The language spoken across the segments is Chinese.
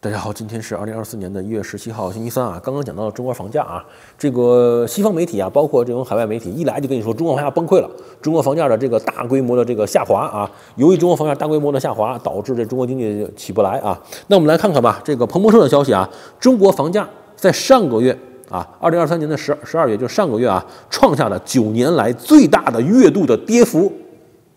大家好，今天是二零二四年的一月十七号，星期三啊。刚刚讲到了中国房价啊，这个西方媒体啊，包括这种海外媒体，一来就跟你说中国房价崩溃了，中国房价的这个大规模的这个下滑啊，由于中国房价大规模的下滑，导致这中国经济起不来啊。那我们来看看吧，这个彭博社的消息啊，中国房价在上个月啊，二零二三年的十十二月，就上个月啊，创下了九年来最大的月度的跌幅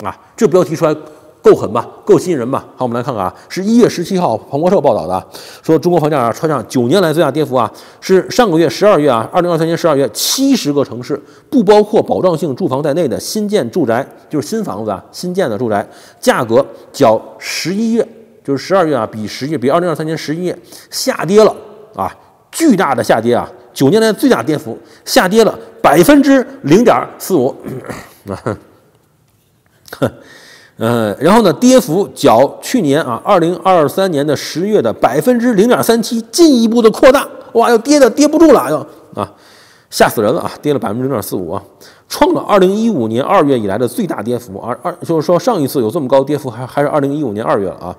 啊。这标题出来。够狠吧，够吸引人吧？好，我们来看看啊，是一月十七号彭博社报道的，说中国房价啊创下九年来最大跌幅啊，是上个月十二月啊，二零二三年十二月，七十个城市不包括保障性住房在内的新建住宅，就是新房子啊，新建的住宅价格较十一月，就是十二月啊，比十一比二零二三年十一月下跌了啊，巨大的下跌啊，九年来最大跌幅，下跌了百分之零点四五。呃，然后呢，跌幅较去年啊，二零二三年的十月的百分之零点三七进一步的扩大，哇，要跌的跌不住了，要啊，吓死人了啊，跌了百分之零点四五啊，创了二零一五年二月以来的最大跌幅，而二就是说上一次有这么高跌幅还还是二零一五年二月了啊，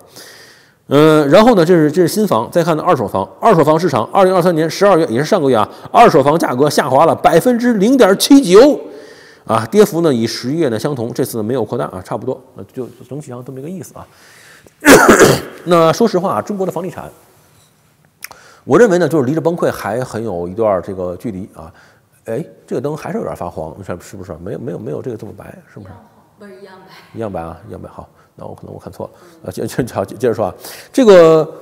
嗯，然后呢，这是这是新房，再看呢二手房，二手房市场二零二三年十二月也是上个月啊，二手房价格下滑了百分之零点七九。啊，跌幅呢与十一月呢相同，这次没有扩大啊，差不多，那就整体上这么一个意思啊。那说实话啊，中国的房地产，我认为呢，就是离着崩溃还很有一段这个距离啊。哎，这个灯还是有点发黄，你看是不是？没有没有没有这个这么白，是不是？不是一样白，一样白啊，一样白。好，那我可能我看错了啊。接接好接着说啊，这个。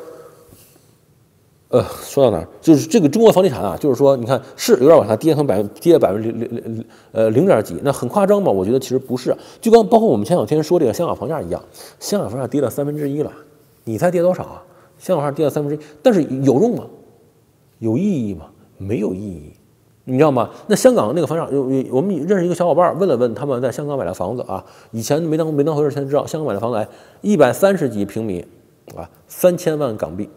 呃，说到哪儿？就是这个中国房地产啊，就是说，你看是有点往下跌，从百分跌百分之零零零呃零点几，那很夸张吧？我觉得其实不是，就刚包括我们前两天说这个香港房价一样，香港房价跌了三分之一了，你猜跌多少啊？香港房价跌了三分之一，但是有用吗？有意义吗？没有意义，你知道吗？那香港那个房价，有我们认识一个小伙伴，问了问他们在香港买的房子啊，以前没当没当回事，现在知道香港买的房子，一百三十几平米啊，三千万港币。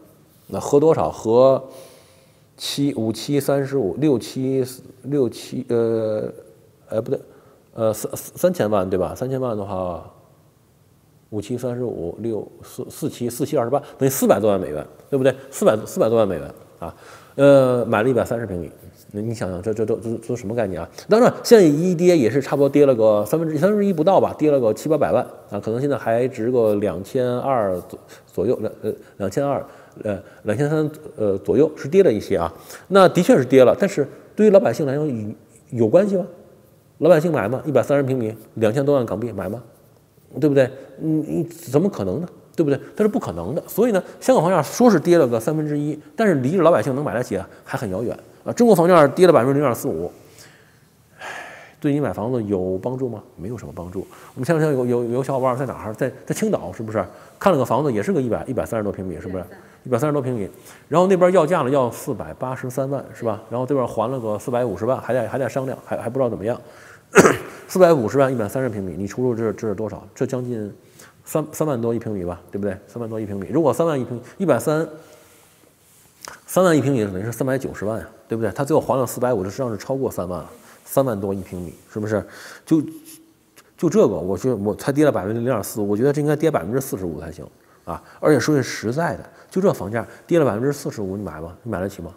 那合多少？合七五七三十五六七六七呃，哎不对，呃三三千万对吧？三千万的话，五七三十五六四四七四七二十八，等于四百多万美元，对不对？四百四百多万美元啊，呃，买了一百三十平米。那你想想，这这都这这什么概念啊？当然，现在一跌也是差不多跌了个三分之三分之一不到吧，跌了个七八百万啊，可能现在还值个两千二左左右，两呃两千二。呃，两千三呃左右是跌了一些啊，那的确是跌了，但是对于老百姓来说有有关系吗？老百姓买吗？一百三十平米，两千多万港币买吗？对不对？你你怎么可能呢？对不对？它是不可能的。所以呢，香港房价说是跌了个三分之一，但是离着老百姓能买得起还很遥远啊。中国房价跌了百分之零点四五，对你买房子有帮助吗？没有什么帮助。我们前两天有有有小伙伴在哪儿？在在青岛，是不是看了个房子，也是个一百一百三十多平米，是不是？一百三十多平米，然后那边要价了，要四百八十三万，是吧？然后这边还了个四百五十万，还在还在商量，还还不知道怎么样。四百五十万一百三十平米，你出入这这是多少？这将近三三万多一平米吧，对不对？三万多一平米，如果三万一平一百三，三万一平米等于是三百九十万呀，对不对？他最后还了四百五，这实际上是超过三万了，三万多一平米，是不是？就就这个，我觉得我才跌了百分之零点四，我觉得这应该跌百分之四十五才行。啊，而且说句实在的，就这房价跌了百分之四十五，你买吗？你买得起吗？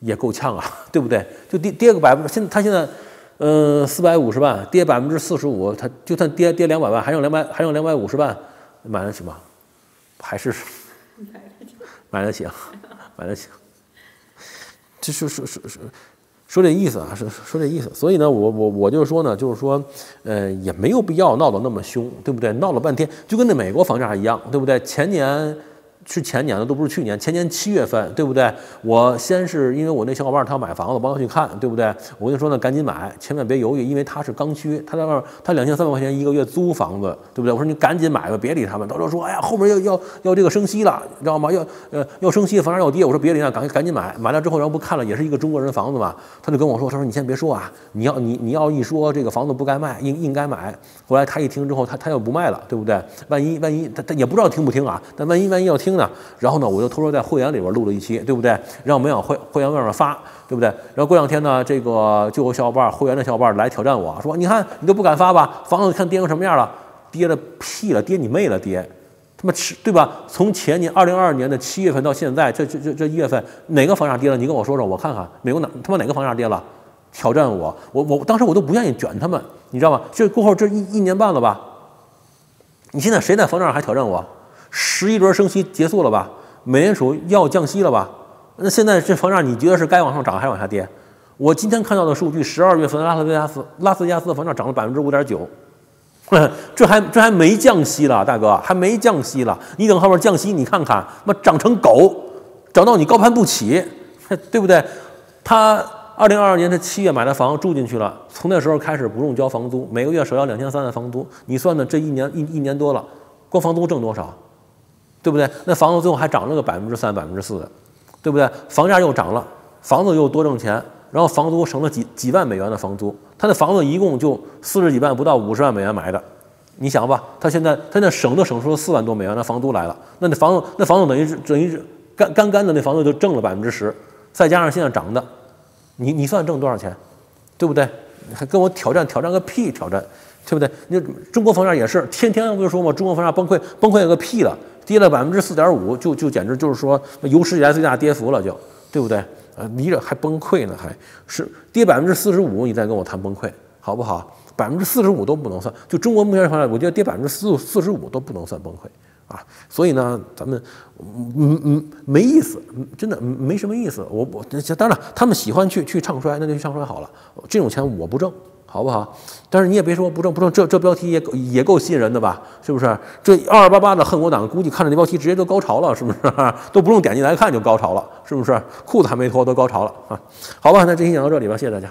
也够呛啊，对不对？就跌跌个百分，现在他现在，嗯，四百五十万，跌百分之四十五，他就算跌跌两百万，还剩两百，还剩两百五十万，买得起吗？还是买得起？买得起啊，买得起。这是是是是。说这意思啊，说说这意思，所以呢，我我我就说呢，就是说，呃，也没有必要闹得那么凶，对不对？闹了半天，就跟那美国房价一样，对不对？前年。是前年的，都不是去年。前年七月份，对不对？我先是因为我那小伙伴他要买房子，帮他去看，对不对？我跟你说呢，赶紧买，千万别犹豫，因为他是刚需，他在那儿，他两千三百块钱一个月租房子，对不对？我说你赶紧买吧，别理他们。到时候说，哎呀，后面要要要这个升息了，你知道吗？要呃要升息，房价要跌。我说别理他，赶赶紧买。买了之后，然后不看了，也是一个中国人房子嘛。他就跟我说，他说你先别说啊，你要你你要一说这个房子不该卖，应应该买。后来他一听之后，他他又不卖了，对不对？万一万一他他也不知道听不听啊？但万一万一要听呢？然后呢？我就偷偷在会员里边录了一期，对不对？让我们往会会员外面发，对不对？然后过两天呢，这个就有小伙伴会员的小伙伴来挑战我说：“你看你都不敢发吧？房子看跌成什么样了？跌了屁了，跌你妹了，跌！他妈吃对吧？从前年二零二二年的七月份到现在，这这这这一月份哪个房价跌了？你跟我说说，我看看美国哪他妈哪个房价跌了？挑战我，我我当时我都不愿意卷他们，你知道吗？这过后这一一年半了吧？你现在谁在房价还挑战我？十一轮升息结束了吧？美联储要降息了吧？那现在这房价你觉得是该往上涨还是往下跌？我今天看到的数据，十二月份拉斯维加斯拉斯维加斯的房价涨了百分之五点九，这还这还没降息了，大哥还没降息了，你等后面降息，你看看，妈涨成狗，涨到你高攀不起，对不对？他二零二二年的七月买的房住进去了，从那时候开始不用交房租，每个月少交两千三的房租，你算算这一年一一年多了，光房租挣多少？对不对？那房子最后还涨了个百分之三、百分之四的，对不对？房价又涨了，房子又多挣钱，然后房租省了几几万美元的房租。他的房子一共就四十几万，不到五十万美元买的，你想吧，他现在他现在省都省出了四万多美元的房租来了。那那房子那房子等于是等于是干干干的那房子就挣了百分之十，再加上现在涨的，你你算挣多少钱？对不对？还跟我挑战挑战个屁挑战，对不对？你中国房价也是天天不就说嘛，中国房价崩溃崩溃个屁了。跌了百分之四点五，就就简直就是说有史以来最大跌幅了，就对不对？呃，你这还崩溃呢，还是跌百分之四十五，你再跟我谈崩溃，好不好？百分之四十五都不能算，就中国目前房价，我觉得跌百分之四四十五都不能算崩溃啊。所以呢，咱们嗯嗯没意思，真的没什么意思。我我当然了，他们喜欢去去唱衰，那就去唱衰好了。这种钱我不挣。好不好？但是你也别说不正不正，这这标题也也够吸引人的吧？是不是？这二二八八的恨我党估计看着那标题直接都高潮了，是不是？都不用点进来看就高潮了，是不是？裤子还没脱都高潮了啊？好吧，那这期讲到这里吧，谢谢大家。